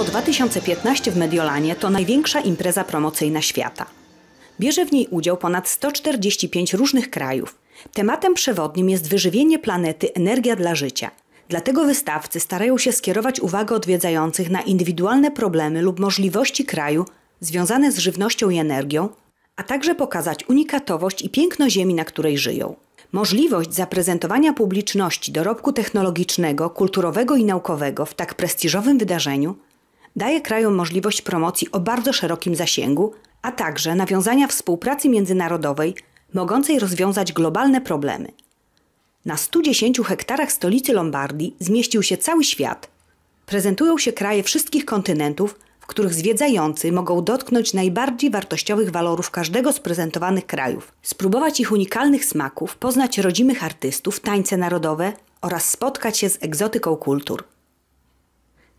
Expo 2015 w Mediolanie to największa impreza promocyjna świata. Bierze w niej udział ponad 145 różnych krajów. Tematem przewodnim jest wyżywienie planety Energia dla życia. Dlatego wystawcy starają się skierować uwagę odwiedzających na indywidualne problemy lub możliwości kraju związane z żywnością i energią, a także pokazać unikatowość i piękno ziemi, na której żyją. Możliwość zaprezentowania publiczności dorobku technologicznego, kulturowego i naukowego w tak prestiżowym wydarzeniu daje krajom możliwość promocji o bardzo szerokim zasięgu, a także nawiązania współpracy międzynarodowej mogącej rozwiązać globalne problemy. Na 110 hektarach stolicy Lombardii zmieścił się cały świat. Prezentują się kraje wszystkich kontynentów, w których zwiedzający mogą dotknąć najbardziej wartościowych walorów każdego z prezentowanych krajów, spróbować ich unikalnych smaków, poznać rodzimych artystów, tańce narodowe oraz spotkać się z egzotyką kultur.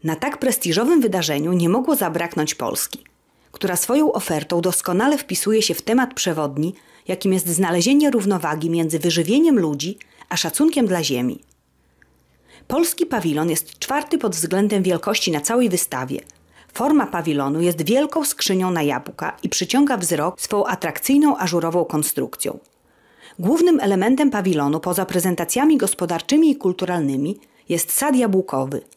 Na tak prestiżowym wydarzeniu nie mogło zabraknąć Polski, która swoją ofertą doskonale wpisuje się w temat przewodni, jakim jest znalezienie równowagi między wyżywieniem ludzi a szacunkiem dla ziemi. Polski pawilon jest czwarty pod względem wielkości na całej wystawie. Forma pawilonu jest wielką skrzynią na jabłka i przyciąga wzrok swą atrakcyjną ażurową konstrukcją. Głównym elementem pawilonu poza prezentacjami gospodarczymi i kulturalnymi jest sad jabłkowy –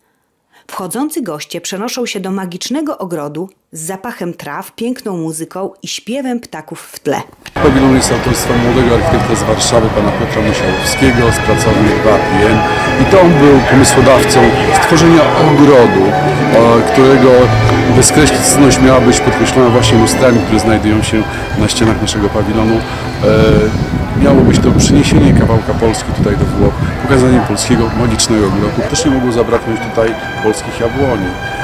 Wchodzący goście przenoszą się do magicznego ogrodu z zapachem traw, piękną muzyką i śpiewem ptaków w tle. Pawilon jest autorstwa młodego architekta z Warszawy, pana Piotra Musiałowskiego z pracowni 2PM i to on był pomysłodawcą stworzenia ogrodu, którego bezkreślność miała być podkreślona właśnie lustrami, które znajdują się na ścianach naszego pawilonu. E, miało być to przyniesienie kawałka Polski tutaj do Włoch, pokazanie polskiego magicznego ogrodu. Też nie mogło zabraknąć tutaj polskich jabłoni, e,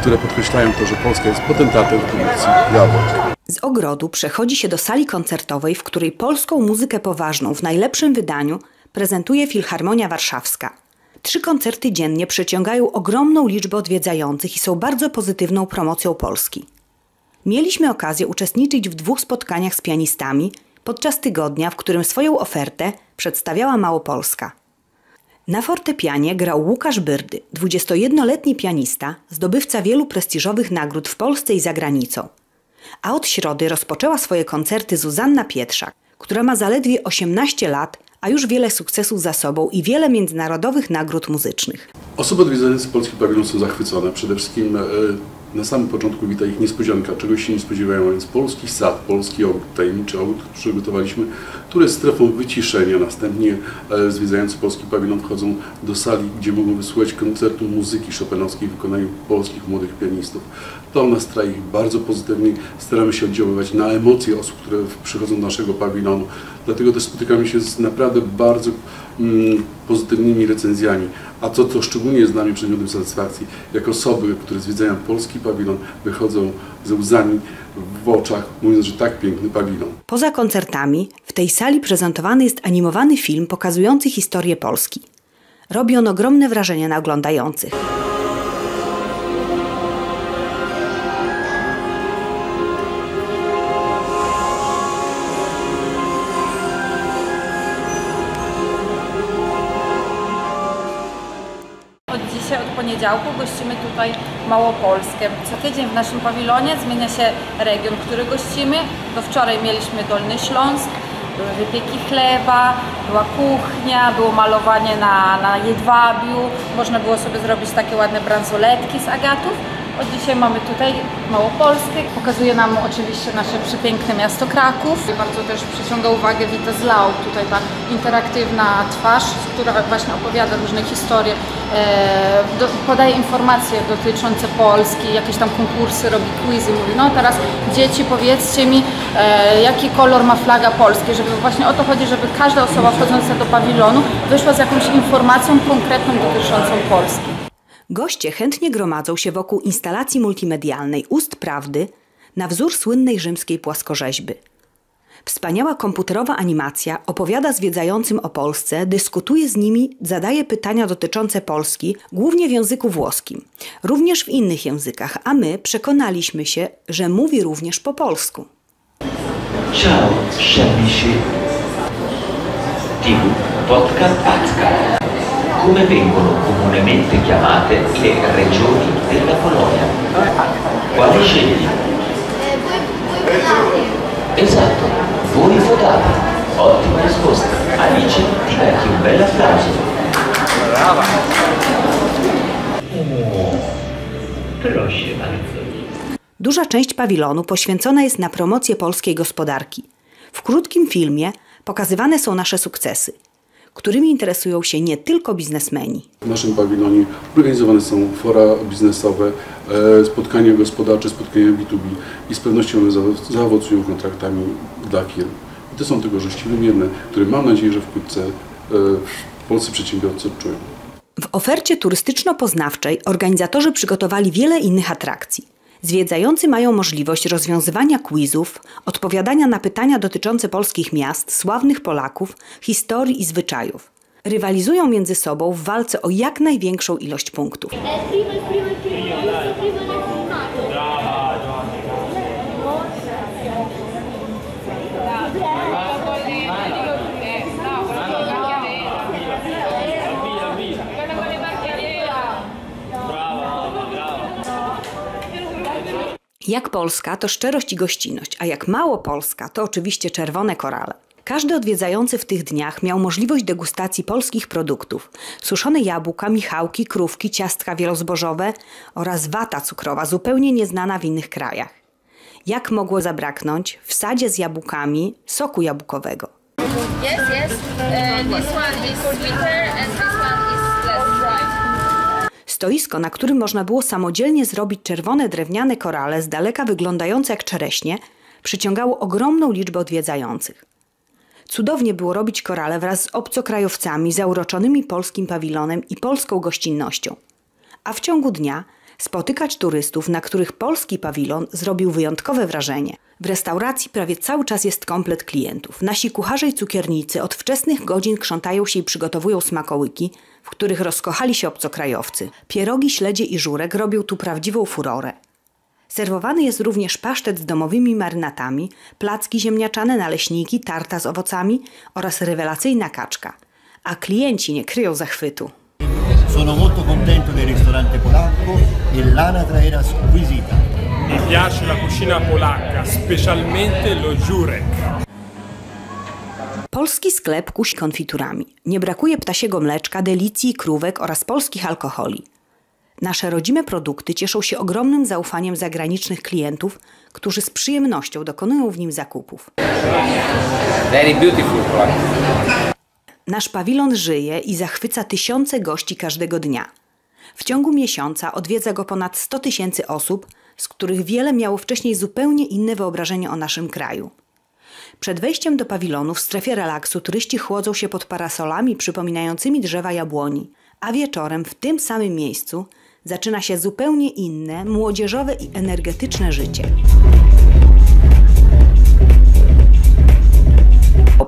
które podkreślają to, że Polska jest potentatem w produkcji jabłek. Z ogrodu przechodzi się do sali koncertowej, w której polską muzykę poważną w najlepszym wydaniu prezentuje Filharmonia Warszawska. Trzy koncerty dziennie przyciągają ogromną liczbę odwiedzających i są bardzo pozytywną promocją Polski. Mieliśmy okazję uczestniczyć w dwóch spotkaniach z pianistami podczas tygodnia, w którym swoją ofertę przedstawiała Małopolska. Na fortepianie grał Łukasz Byrdy, 21-letni pianista, zdobywca wielu prestiżowych nagród w Polsce i za granicą. A od środy rozpoczęła swoje koncerty Zuzanna Pietrzak, która ma zaledwie 18 lat a już wiele sukcesów za sobą i wiele międzynarodowych nagród muzycznych. Osoby odwiedzające polski pawilon są zachwycone. Przede wszystkim e, na samym początku wita ich niespodzianka, czegoś się nie spodziewają, więc polski sad, polski ogród, tajemniczy ogród przygotowaliśmy, który jest strefą wyciszenia. Następnie e, zwiedzający polski pawilon wchodzą do sali, gdzie mogą wysłuchać koncertu muzyki szopenowskiej w wykonaniu polskich młodych pianistów. To nastraja ich bardzo pozytywnie. Staramy się oddziaływać na emocje osób, które przychodzą do naszego pawilonu. Dlatego też spotykamy się z naprawdę bardzo mm, pozytywnymi recenzjami. A to, co szczególnie jest dla mnie przedmiotem satysfakcji, jak osoby, które zwiedzają polski pawilon, wychodzą ze łzami w oczach, mówiąc, że tak piękny pawilon. Poza koncertami w tej sali prezentowany jest animowany film pokazujący historię Polski. Robi on ogromne wrażenie na oglądających. Poniedziałku gościmy tutaj Małopolskę. Co tydzień w naszym pawilonie zmienia się region, który gościmy. Do wczoraj mieliśmy Dolny Śląsk, były wypieki chleba, była kuchnia, było malowanie na, na jedwabiu, można było sobie zrobić takie ładne bransoletki z agatów. Od dzisiaj mamy tutaj Małopolskę. Pokazuje nam oczywiście nasze przepiękne miasto Kraków. Bardzo też przyciąga uwagę Wita Zlau, tutaj ta interaktywna twarz, która właśnie opowiada różne historie, e, podaje informacje dotyczące Polski, jakieś tam konkursy, robi quizy, mówi no teraz dzieci powiedzcie mi e, jaki kolor ma flaga Polski, żeby właśnie o to chodzi, żeby każda osoba wchodząca do pawilonu wyszła z jakąś informacją konkretną dotyczącą Polski. Goście chętnie gromadzą się wokół instalacji multimedialnej Ust Prawdy na wzór słynnej rzymskiej płaskorzeźby. Wspaniała komputerowa animacja opowiada zwiedzającym o Polsce, dyskutuje z nimi, zadaje pytania dotyczące Polski, głównie w języku włoskim, również w innych językach, a my przekonaliśmy się, że mówi również po polsku. Ciao, amici. Podkarpatka. Come vengono comunemente chiamate le regioni della Polonia? Quale scegli? Esatto, voi votate. Ottima risposta. Alice, ti meriti un bel applauso. Brava. Proszę bardzo. Duża część pawilonu poświęcona jest na promocję polskiej gospodarki. W krótkim filmie pokazywane są nasze sukcesy, którymi interesują się nie tylko biznesmeni. W naszym pawilonie organizowane są fora biznesowe, e, spotkania gospodarcze, spotkania B2B i z pewnością one zaow- zaowocują kontraktami dla firm. I to są te korzyści wymierne, które mam nadzieję, że wkrótce e, polscy przedsiębiorcy odczują. W ofercie turystyczno-poznawczej organizatorzy przygotowali wiele innych atrakcji. Zwiedzający mają możliwość rozwiązywania quizów, odpowiadania na pytania dotyczące polskich miast, sławnych Polaków, historii i zwyczajów. Rywalizują między sobą w walce o jak największą ilość punktów. È Jak Polska to szczerość i gościnność, a jak mało Polska to oczywiście czerwone korale. Każdy odwiedzający w tych dniach miał możliwość degustacji polskich produktów: suszone jabłka, michałki, krówki, ciastka wielozbożowe oraz wata cukrowa zupełnie nieznana w innych krajach. Jak mogło zabraknąć w sadzie z jabłkami soku jabłkowego? Yes, yes. Uh, Stoisko, na którym można było samodzielnie zrobić czerwone drewniane korale z daleka wyglądające jak czereśnie, przyciągało ogromną liczbę odwiedzających. Cudownie było robić korale wraz z obcokrajowcami, zauroczonymi polskim pawilonem i polską gościnnością. A w ciągu dnia spotykać turystów, na których polski pawilon zrobił wyjątkowe wrażenie. W restauracji prawie cały czas jest komplet klientów. Nasi kucharze i cukiernicy od wczesnych godzin krzątają się i przygotowują smakołyki, w których rozkochali się obcokrajowcy. Pierogi, śledzie i żurek robią tu prawdziwą furorę. Serwowany jest również pasztet z domowymi marynatami, placki ziemniaczane, naleśniki, tarta z owocami oraz rewelacyjna kaczka. A klienci nie kryją zachwytu. Sono molto contento del ristorante polacco e l'anatra era squisita. Mi piace la cucina polacca, specialmente lo jurek. Polski sklep kusi konfiturami. Nie brakuje ptasiego mleczka, delicji, krówek oraz polskich alkoholi. Nasze rodzime produkty cieszą się ogromnym zaufaniem zagranicznych klientów, którzy z przyjemnością dokonują w nim zakupów. Very beautiful product. Nasz pawilon żyje i zachwyca tysiące gości każdego dnia. W ciągu miesiąca odwiedza go ponad 100 tysięcy osób, z których wiele miało wcześniej zupełnie inne wyobrażenie o naszym kraju. Przed wejściem do pawilonu w strefie relaksu turyści chłodzą się pod parasolami przypominającymi drzewa jabłoni, a wieczorem w tym samym miejscu zaczyna się zupełnie inne, młodzieżowe i energetyczne życie.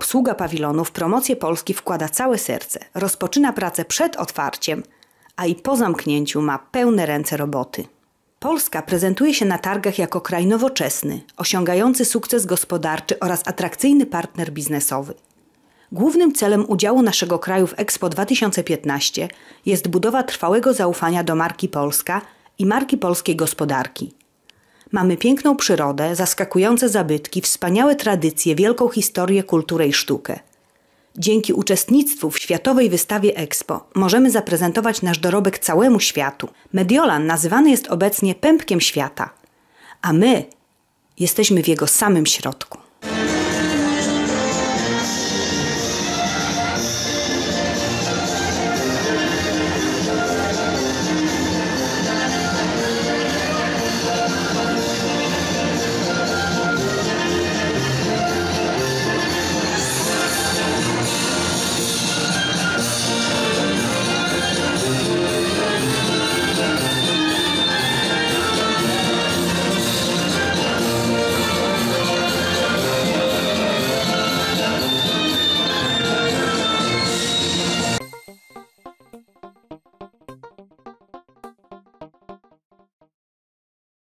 Obsługa pawilonu w promocję Polski wkłada całe serce, rozpoczyna pracę przed otwarciem, a i po zamknięciu ma pełne ręce roboty. Polska prezentuje się na targach jako kraj nowoczesny, osiągający sukces gospodarczy oraz atrakcyjny partner biznesowy. Głównym celem udziału naszego kraju w Expo 2015 jest budowa trwałego zaufania do marki Polska i marki polskiej gospodarki. Mamy piękną przyrodę, zaskakujące zabytki, wspaniałe tradycje, wielką historię, kulturę i sztukę. Dzięki uczestnictwu w Światowej Wystawie Expo możemy zaprezentować nasz dorobek całemu światu. Mediolan nazywany jest obecnie pępkiem świata, a my jesteśmy w jego samym środku.